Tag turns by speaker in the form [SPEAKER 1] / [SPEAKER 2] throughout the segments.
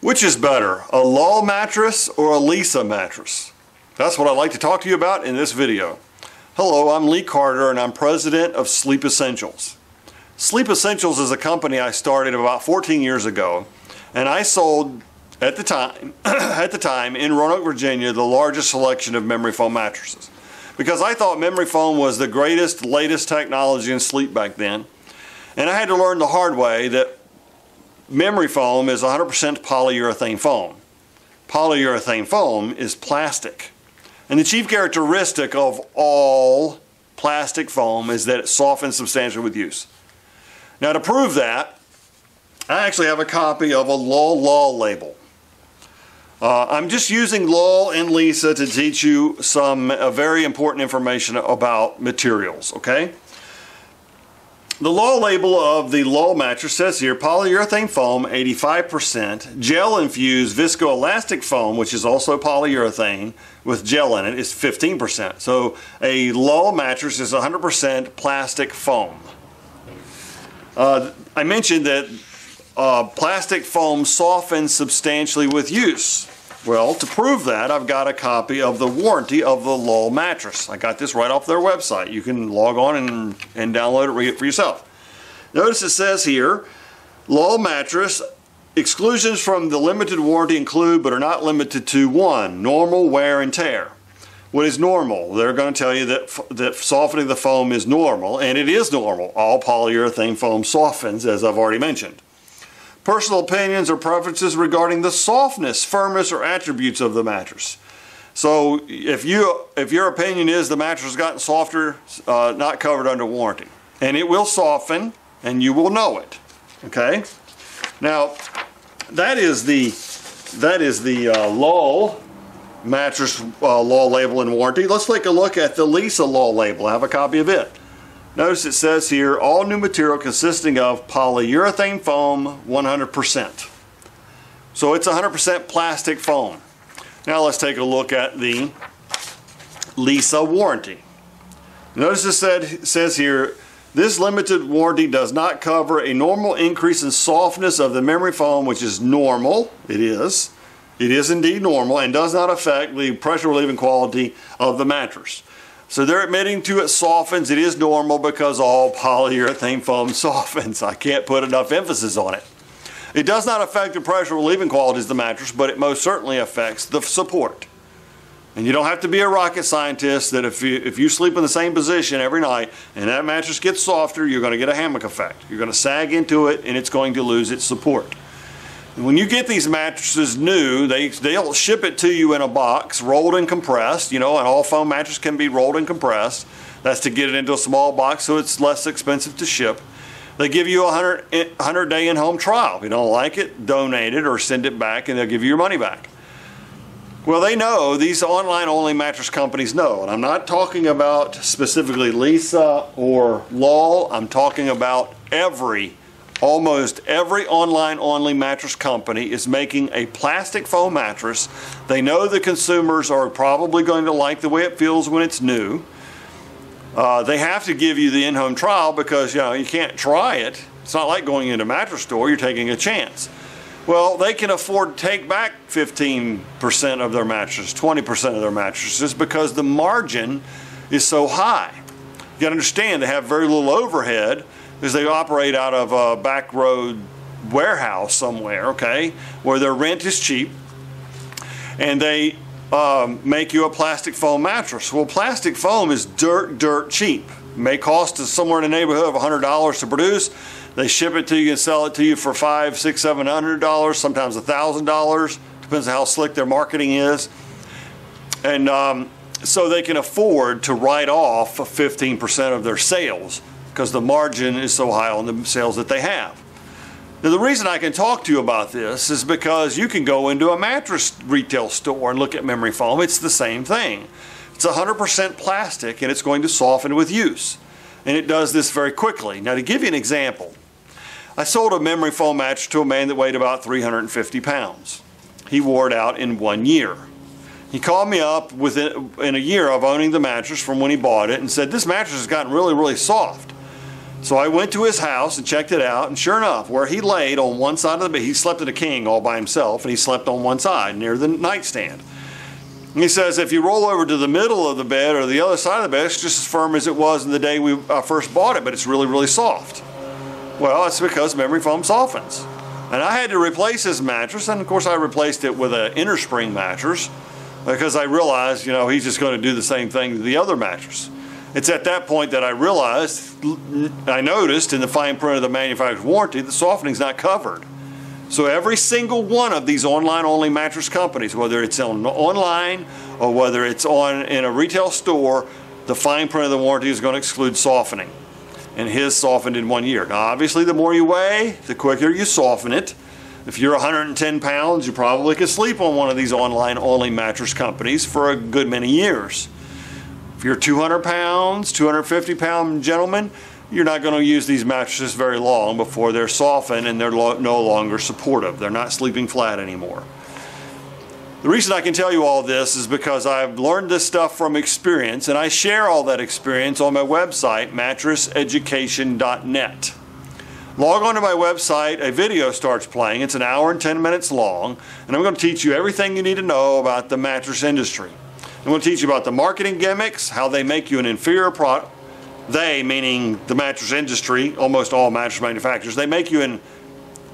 [SPEAKER 1] Which is better, a Lull mattress or a Leesa mattress? That's what I'd like to talk to you about in this video. Hello, I'm Lee Carter and I'm president of Sleep Essentials. Sleep Essentials is a company I started about 14 years ago and I sold at the time at the time in Roanoke, Virginia, the largest selection of memory foam mattresses. Because I thought memory foam was the greatest, latest technology in sleep back then. And I had to learn the hard way that Memory foam is 100% polyurethane foam. Polyurethane foam is plastic. And the chief characteristic of all plastic foam is that it softens substantially with use. Now to prove that, I actually have a copy of a Lull Lull label. Uh, I'm just using Lull and Leesa to teach you some uh, very important information about materials, okay? The Lull label of the Lull mattress says here polyurethane foam 85%, gel infused viscoelastic foam, which is also polyurethane with gel in it, is 15%. So a Lull mattress is 100% plastic foam. Uh, I mentioned that uh, plastic foam softens substantially with use. Well, to prove that, I've got a copy of the warranty of the Lull mattress. I got this right off their website. You can log on and, and download it, for yourself. Notice it says here, Lull mattress, exclusions from the limited warranty include but are not limited to one, normal wear and tear. What is normal? They're going to tell you that, that softening the foam is normal, and it is normal. All polyurethane foam softens, as I've already mentioned personal opinions or preferences regarding the softness, firmness, or attributes of the mattress. So if you if your opinion is the mattress has gotten softer, uh, not covered under warranty, and it will soften, and you will know it. Okay. Now that is the that is the uh, mattress uh, Lull label and warranty. Let's take a look at the Leesa law label. I have a copy of it. Notice it says here, all new material consisting of polyurethane foam 100%. So it's 100% plastic foam. Now let's take a look at the Leesa warranty. Notice it said, says here, this limited warranty does not cover a normal increase in softness of the memory foam, which is normal. It is. It is indeed normal and does not affect the pressure relieving quality of the mattress. So they're admitting to it softens. It is normal because all polyurethane foam softens. I can't put enough emphasis on it. It does not affect the pressure relieving qualities of the mattress, but it most certainly affects the support. And you don't have to be a rocket scientist that if you, if you sleep in the same position every night and that mattress gets softer, you're going to get a hammock effect. You're going to sag into it and it's going to lose its support. When you get these mattresses new, they, they'll ship it to you in a box, rolled and compressed. You know, an all foam mattress can be rolled and compressed. That's to get it into a small box so it's less expensive to ship. They give you a 100, 100 day in home trial. If you don't like it, donate it or send it back and they'll give you your money back. Well, they know, these online only mattress companies know, and I'm not talking about specifically Leesa or Lull, I'm talking about every Almost every online only mattress company is making a plastic foam mattress. They know the consumers are probably going to like the way it feels when it's new. Uh, they have to give you the in-home trial because you know you can't try it. It's not like going into a mattress store, you're taking a chance. Well, they can afford to take back 15% of their mattresses, 20% of their mattresses because the margin is so high. You gotta understand they have very little overhead is they operate out of a back road warehouse somewhere, okay, where their rent is cheap, and they um, make you a plastic foam mattress. Well, plastic foam is dirt, dirt cheap. It may cost us somewhere in the neighborhood of $100 to produce. They ship it to you and sell it to you for five, six, seven hundred dollars, sometimes a thousand dollars. Depends on how slick their marketing is. And um, so they can afford to write off 15% of their sales because the margin is so high on the sales that they have. Now, the reason I can talk to you about this is because you can go into a mattress retail store and look at memory foam. It's the same thing. It's 100% plastic and it's going to soften with use. And it does this very quickly. Now, to give you an example, I sold a memory foam mattress to a man that weighed about 350 pounds. He wore it out in one year. He called me up within in a year of owning the mattress from when he bought it and said, This mattress has gotten really, really soft. So I went to his house and checked it out, and sure enough, where he laid on one side of the bed, he slept at a king all by himself, and he slept on one side near the nightstand. And he says if you roll over to the middle of the bed or the other side of the bed, it's just as firm as it was in the day we uh, first bought it, but it's really, really soft. Well, that's because memory foam softens. And I had to replace his mattress, and of course I replaced it with an inner spring mattress because I realized, you know, he's just going to do the same thing to the other mattress. It's at that point that I realized, I noticed in the fine print of the manufacturer's warranty, the softening's not covered. So every single one of these online only mattress companies, whether it's on online or whether it's on in a retail store, the fine print of the warranty is going to exclude softening. And his softened in one year. Now obviously the more you weigh, the quicker you soften it. If you're 110 pounds, you probably could sleep on one of these online only mattress companies for a good many years. If you're 200 pounds, 250 pound gentleman, you're not going to use these mattresses very long before they're softened and they're lo no longer supportive. They're not sleeping flat anymore. The reason I can tell you all this is because I've learned this stuff from experience and I share all that experience on my website, mattresseducation.net. Log on to my website, a video starts playing. It's an hour and 10 minutes long, and I'm going to teach you everything you need to know about the mattress industry. I'm going to teach you about the marketing gimmicks, how they make you an inferior product, they, meaning the mattress industry, almost all mattress manufacturers, they make you an,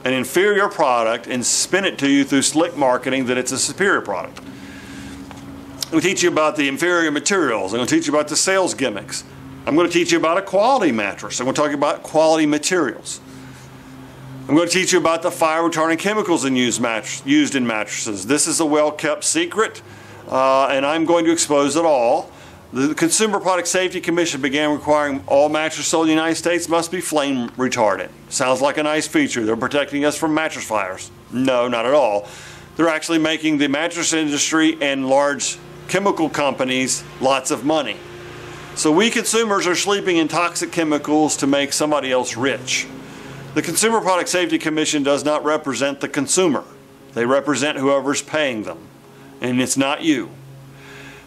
[SPEAKER 1] an inferior product and spin it to you through slick marketing that it's a superior product. I'm going to teach you about the inferior materials. I'm going to teach you about the sales gimmicks. I'm going to teach you about a quality mattress. I'm going to talk about quality materials. I'm going to teach you about the fire retardant chemicals in used, used in mattresses. This is a well kept secret, uh, and I'm going to expose it all. The Consumer Product Safety Commission began requiring all mattresses sold in the United States must be flame retardant. Sounds like a nice feature. They're protecting us from mattress fires. No, not at all. They're actually making the mattress industry and large chemical companies lots of money. So we consumers are sleeping in toxic chemicals to make somebody else rich. The Consumer Product Safety Commission does not represent the consumer. They represent whoever's paying them. And it's not you.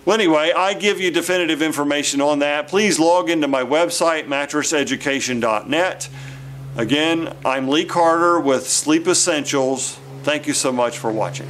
[SPEAKER 1] Well, anyway, I give you definitive information on that. Please log into my website, mattresseducation.net. Again, I'm Lee Carter with Sleep Essentials. Thank you so much for watching.